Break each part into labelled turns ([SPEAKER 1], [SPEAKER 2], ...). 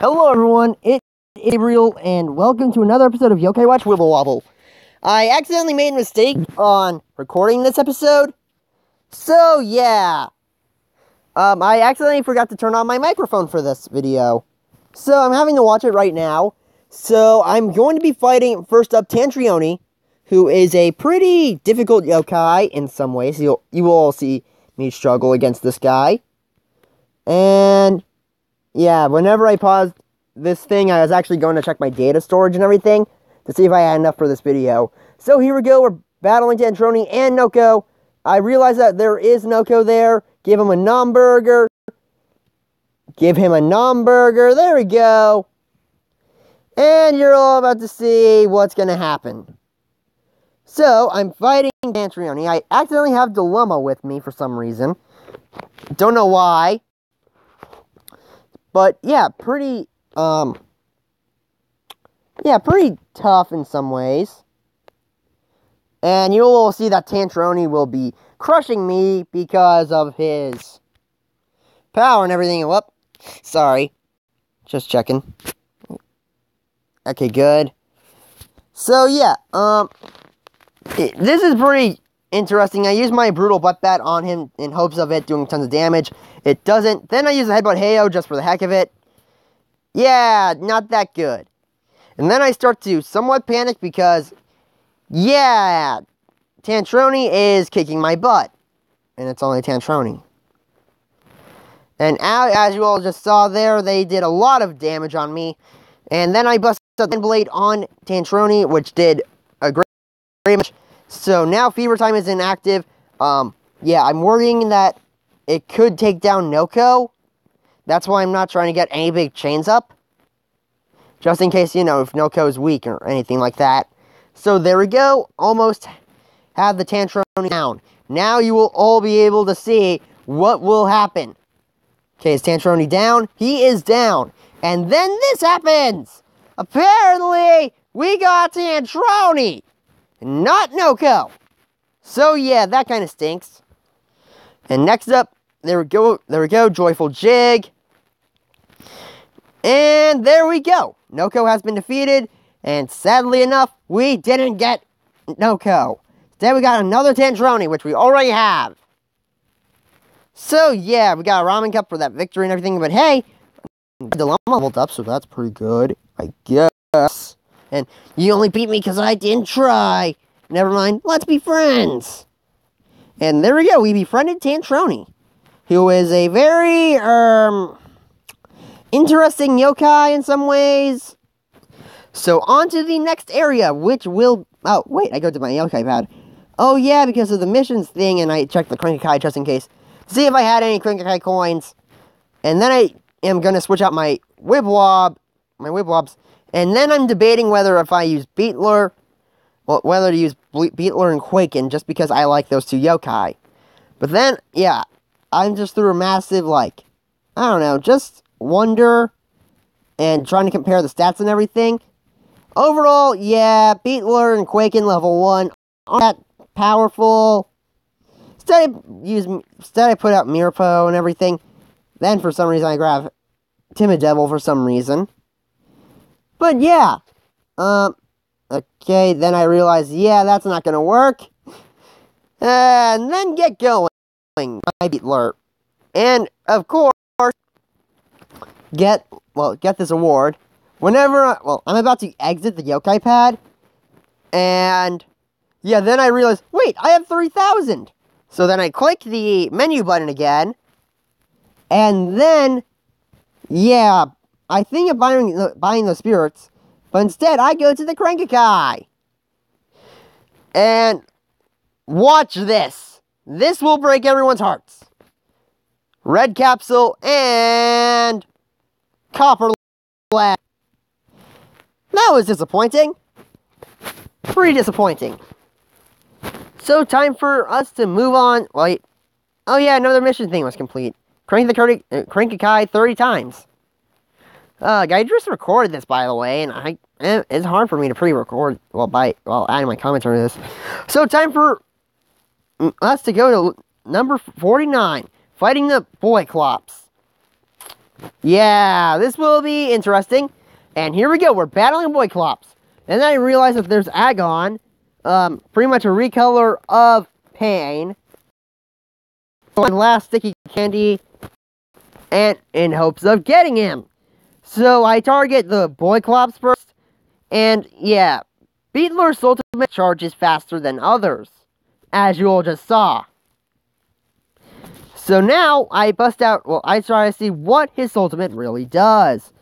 [SPEAKER 1] Hello everyone, it's Gabriel, and welcome to another episode of Yokai Watch Wibble Wobble. I accidentally made a mistake on recording this episode, so yeah. Um, I accidentally forgot to turn on my microphone for this video, so I'm having to watch it right now. So I'm going to be fighting first up Tantroni, who is a pretty difficult yokai in some ways. You'll you will see me struggle against this guy. And yeah, whenever I paused this thing, I was actually going to check my data storage and everything to see if I had enough for this video. So here we go, we're battling Tantroni and Noko. I realize that there is Noko there. Give him a nom burger. Give him a nom burger. There we go. And you're all about to see what's going to happen. So, I'm fighting Tantroni. I accidentally have Dilemma with me for some reason. Don't know why. But yeah, pretty um yeah, pretty tough in some ways. And you will see that Tantroni will be crushing me because of his power and everything. Whoop. Sorry. Just checking. Okay, good. So yeah, um it, this is pretty interesting. I use my brutal butt bat on him in hopes of it doing tons of damage. It doesn't. Then I use the headbutt Heyo just for the heck of it. Yeah, not that good. And then I start to somewhat panic because, yeah, Tantroni is kicking my butt. And it's only Tantroni. And as you all just saw there, they did a lot of damage on me. And then I busted the blade on Tantroni, which did a great damage. So now Fever Time is inactive. Um, yeah, I'm worrying that it could take down Noko. That's why I'm not trying to get any big chains up. Just in case, you know, if Noko is weak or anything like that. So there we go. Almost have the tantrum down. Now you will all be able to see what will happen. Okay, is Tantroni down? He is down. And then this happens! Apparently, we got Tantroni! Not Noko! So yeah, that kind of stinks. And next up, there we go, there we go, Joyful Jig. And there we go. Noko has been defeated, and sadly enough, we didn't get Noko. Instead, we got another Tantroni, which we already have. So, yeah, we got a ramen cup for that victory and everything, but hey, Dilemma leveled up, so that's pretty good, I guess. And you only beat me because I didn't try. Never mind, let's be friends. And there we go, we befriended Tantroni, who is a very, um, interesting yokai in some ways. So on to the next area, which will... Oh, wait, I go to my yokai pad. Oh, yeah, because of the missions thing, and I checked the Crank-a-kai just in case. See if I had any Crank-a-kai coins. And then I am going to switch out my Wibwob, my Wibwobs. And then I'm debating whether if I use Beetler, well, whether to use Beetler and Quaken, just because I like those two yokai. But then, yeah, I'm just through a massive, like, I don't know, just wonder and trying to compare the stats and everything. Overall, yeah, Beetler and Quaken level 1 aren't that powerful. Instead I, use, instead I put out Mirapo and everything. Then for some reason I grab Timid Devil for some reason. But yeah. Um, okay, then I realize, yeah, that's not to work. And then get going. My Beetler. And, of course, get, well, get this award. Whenever, I, well, I'm about to exit the yokai pad, and, yeah, then I realize, wait, I have 3,000. So then I click the menu button again, and then, yeah, I think of buying, buying the spirits, but instead I go to the Crank-a-kai. And watch this. This will break everyone's hearts. Red capsule and Copper Lab. That was disappointing. Pretty disappointing. So, time for us to move on. Wait. Oh, yeah, another mission thing was complete. Crank the uh, crank kai 30 times. Uh, I just recorded this, by the way, and I eh, it's hard for me to pre-record well by well adding my comments to this. So time for mm, us to go to number 49, fighting the boy clops. Yeah, this will be interesting. And here we go, we're battling Boyclops. And then I realize that there's Agon, um, pretty much a recolor of Pain. One last sticky candy, and in hopes of getting him. So I target the Boyclops first, and yeah, Beetler's ultimate charges faster than others, as you all just saw. So now I bust out, well, I try to see what his ultimate really does.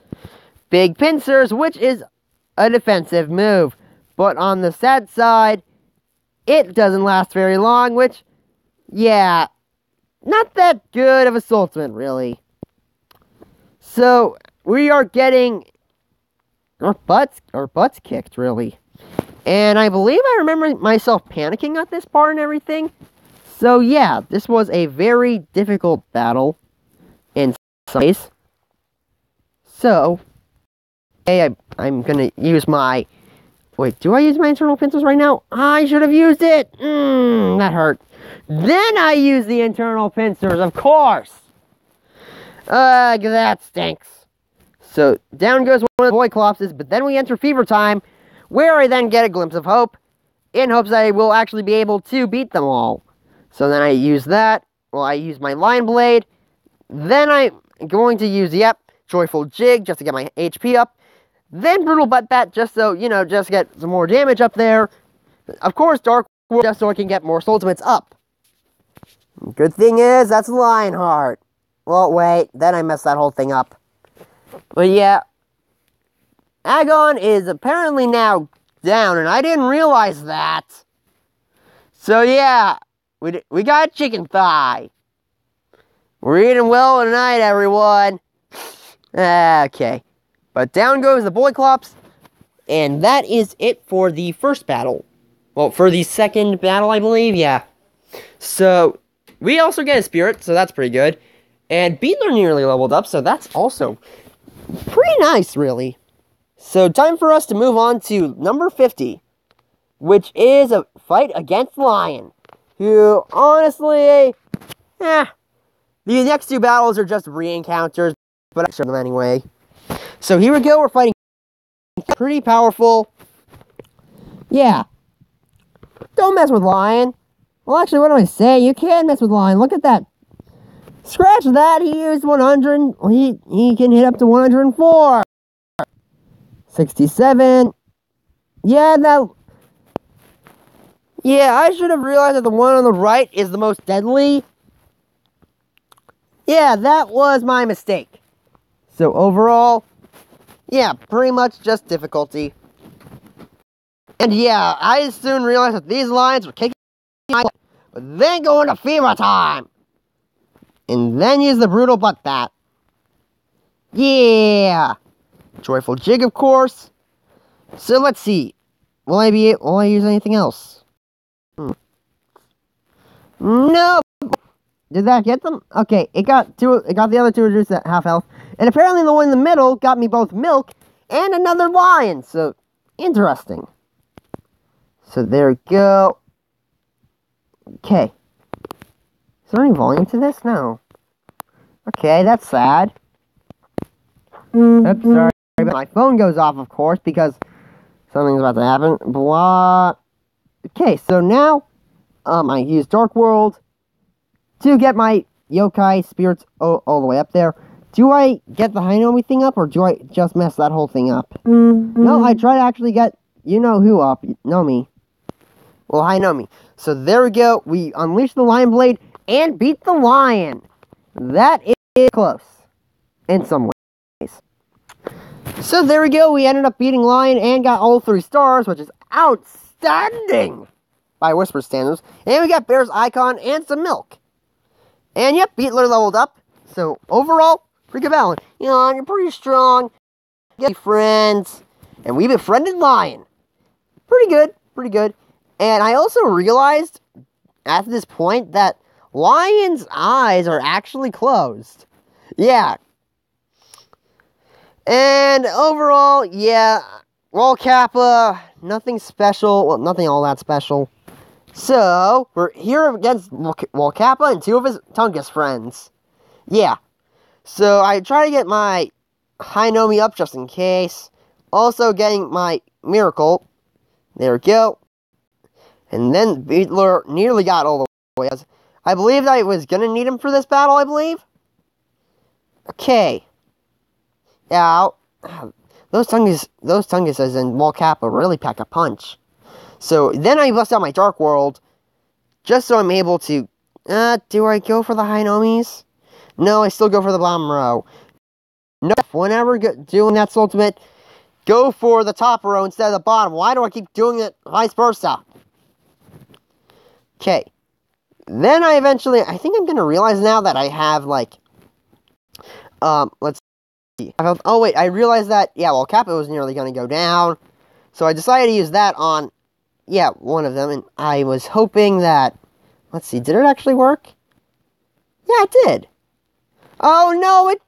[SPEAKER 1] Big pincers, which is a defensive move. But on the sad side, it doesn't last very long, which, yeah, not that good of a ultimate, really. So, we are getting our butts, our butts kicked, really. And I believe I remember myself panicking at this part and everything. So yeah, this was a very difficult battle in some. So, hey, I, I'm gonna use my... Wait, do I use my internal pincers right now? I should have used it! Mmm, that hurt. Then I use the internal pincers, of course! Ugh, that stinks. So, down goes one of the Boyclopses, but then we enter Fever Time, where I then get a glimpse of hope, in hopes I will actually be able to beat them all. So then I use that, well, I use my line Blade, then I'm going to use, yep, Joyful Jig, just to get my HP up, then Brutal Butt Bat, just so, you know, just get some more damage up there. Of course, Dark World, just so I can get more soul ultimates up. Good thing is, that's Lionheart. Well, wait, then I messed that whole thing up. But yeah, Agon is apparently now down, and I didn't realize that. So yeah, we, we got chicken thigh. We're eating well tonight, everyone. Okay. But down goes the Boyclops, and that is it for the first battle. Well, for the second battle, I believe, yeah. So, we also get a Spirit, so that's pretty good. And Beetler nearly leveled up, so that's also pretty nice, really. So, time for us to move on to number 50, which is a fight against Lion, who, honestly, eh, the next two battles are just re-encounters, but I show them anyway. So here we go, we're fighting pretty powerful. Yeah. Don't mess with Lion. Well, actually, what do I say? You can mess with Lion. Look at that. Scratch that. He used 100. He, he can hit up to 104. 67. Yeah, that... Yeah, I should have realized that the one on the right is the most deadly. Yeah, that was my mistake. So overall, yeah, pretty much just difficulty. And yeah, I soon realized that these lines were kicking my but then go into fever time. And then use the brutal butt bat. Yeah. Joyful jig, of course. So let's see. Will I be will I use anything else? Hmm. No. Did that get them? Okay, it got two. It got the other two reduced at half health, and apparently the one in the middle got me both milk and another lion. So interesting. So there we go. Okay. Is there any volume to this? No. Okay, that's sad. Oops, sorry. My phone goes off, of course, because something's about to happen. Blah. Okay, so now um, I use Dark World to get my yokai spirits all, all the way up there. Do I get the Hainomi thing up, or do I just mess that whole thing up? Mm-hmm. No, I try to actually get you know who up. Know me. Well, Hinomi. So there we go. We unleash the Lion Blade and beat the lion. That is close. In some ways. So there we go. We ended up beating Lion and got all three stars, which is outstanding by Whisper standards. And we got Bear's Icon and some milk. And yep, Beetler leveled up. So overall, pretty good balance. You know, you're pretty strong. Get friends. And we befriended Lion. Pretty good. Pretty good. And I also realized at this point that Lion's eyes are actually closed. Yeah. And overall, yeah, Walkappa, nothing special. Well, nothing all that special. So, we're here against Walkappa and two of his Tungus friends. Yeah. So I try to get my Hinomi up just in case. Also getting my Miracle. There we go. And then Beetler nearly got all the way. I believe I was going to need him for this battle, I believe. Okay. Yeah, those Tungus, those Tunguses and Kappa really pack a punch. So then I bust out my Dark World, just so I'm able to, uh, do I go for the Hinomis? No, I still go for the Blamro. No, whenever doing that's ultimate, go for the top row instead of the bottom. Why do I keep doing it vice versa? Okay. Then I eventually, I think I'm to realize now that I have, like, um, let's see. Oh, wait, I realized that, yeah, well, Kappa was nearly to go down. So I decided to use that on, yeah, one of them. And I was hoping that, let's see, did it actually work? Yeah, it did. Oh, no, it,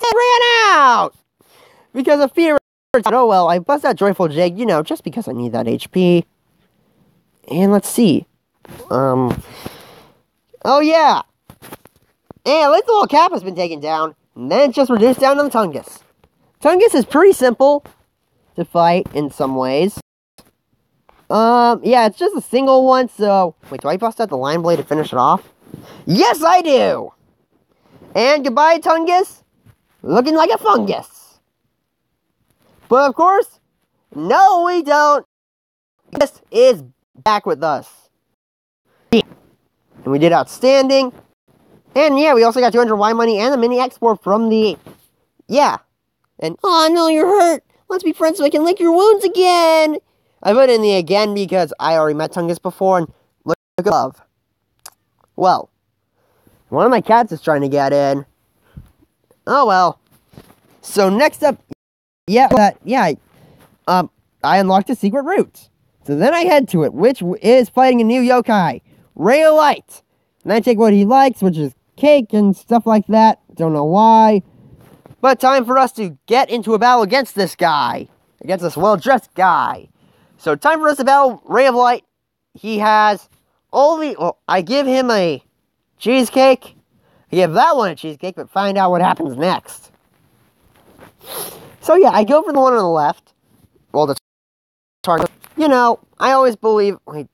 [SPEAKER 1] it ran out! Because of fear. Oh, well, I bust that Joyful Jig, you know, just because I need that HP. And let's see. Um, oh, yeah. And at least the little cap has been taken down. And then it's just reduced down to the Tungus. Tungus is pretty simple to fight in some ways. Um, yeah, it's just a single one, so... Wait, do I bust out the Lion Blade to finish it off? Yes, I do! And goodbye, Tungus. Looking like a fungus. But of course, no, we don't. This is back with us. And we did outstanding. And yeah, we also got 200 Y money and a mini export from the. Yeah. And, oh no, you're hurt. Let's be friends so I can lick your wounds again. I put in the again because I already met Tungus before and look love. Well, one of my cats is trying to get in. Oh well. So next up, yeah, yeah, um, I unlocked a secret route. So then I head to it, which is fighting a new yokai, Ray O'Light. And I take what he likes, which is cake and stuff like that. Don't know why. But time for us to get into a battle against this guy. Against this well-dressed guy. So time for us to battle Ray of Light. He has all the... Well, I give him a cheesecake. I give that one a cheesecake, but find out what happens next. So yeah, I go for the one on the left. Well, the target. You know, I always believe... Wait.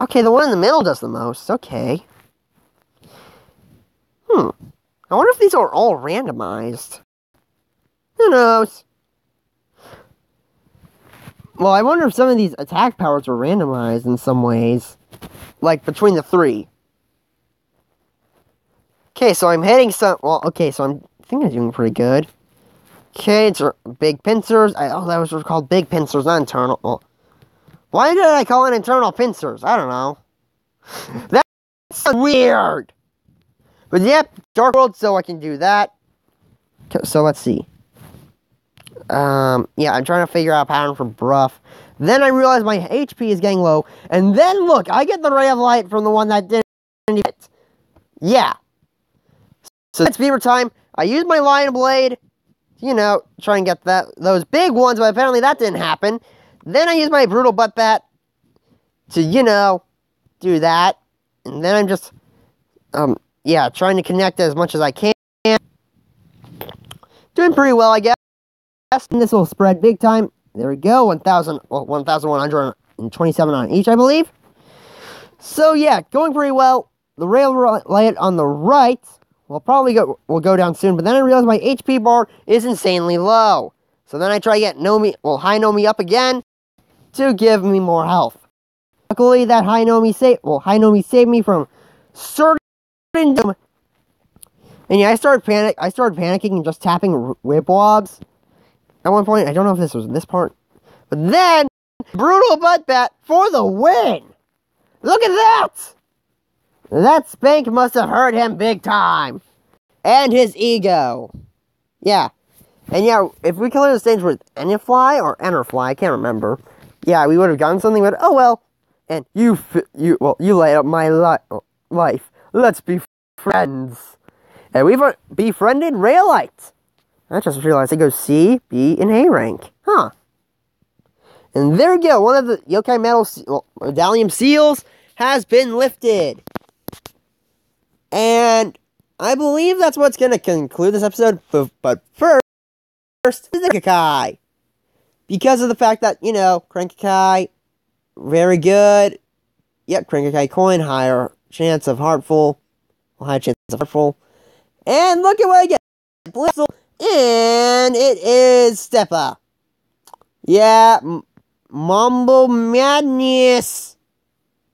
[SPEAKER 1] Okay, the one in the middle does the most. Okay. Hmm. I wonder if these are all randomized. Who knows? Well, I wonder if some of these attack powers were randomized in some ways. Like, between the three. Okay, so I'm hitting some... Well, okay, so I'm... I think I'm doing pretty good. Okay, it's big pincers. I, oh, that was called big pincers, not internal. Well, why did I call it internal pincers? I don't know. That's weird. But yep, Dark World, so I can do that. So let's see. Um, yeah, I'm trying to figure out a pattern for Bruff. Then I realize my HP is getting low. And then look, I get the Ray of Light from the one that didn't hit. Yeah. So it's Beaver time. I use my Lion Blade. You know, try and get that those big ones, but apparently that didn't happen. Then I use my Brutal Butt Bat to, you know, do that. And then I'm just, um, yeah, trying to connect as much as I can. Doing pretty well, I guess. And this will spread big time. There we go, 1,000, well, 1,127 on each, I believe. So yeah, going pretty well. The rail light on the right will probably go will go down soon, but then I realize my HP bar is insanely low. So then I try to get Nomi, well, Hinomi up again to give me more health. Luckily, that Hinomi saved, well, Hinomi saved me from certain and yeah, I started panic. I started panicking and just tapping Wibwobs. At one point, I don't know if this was this part, but then brutal butt bat for the win. Look at that! That spank must have hurt him big time, and his ego. Yeah, and yeah, if we clear the stage with Enifly or Enerfly, I can't remember. Yeah, we would have gotten something, but oh well. And you, you, well, you light up my li- life. Let's be friends. And we've uh, befriended Ray O'Light. I just realized it goes C, B, and A rank. Huh. And there we go. One of the Yokai Metal well, seals has been lifted. And I believe that's what's going to conclude this episode. But, first, first, the Kakai. Because of the fact that, you know, Crank-a-kai, very good. Yep, Crank-a-kai coin, higher chance of Heartful. High chance of Heartful. And look at what I get. Blissful. And it is Steppa. Yeah, M- Mumble Madness.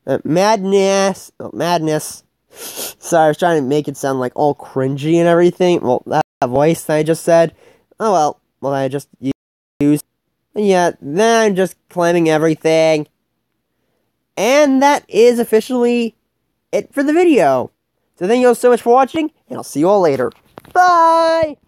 [SPEAKER 1] Uh, madness. Oh, madness. Sorry, I was trying to make it sound like all cringy and everything. Well, that voice that I just said. Oh well. Well, I just used. And yet, then I'm just claiming everything. And that is officially it for the video. So thank you all so much for watching, and I'll see you all later. Bye!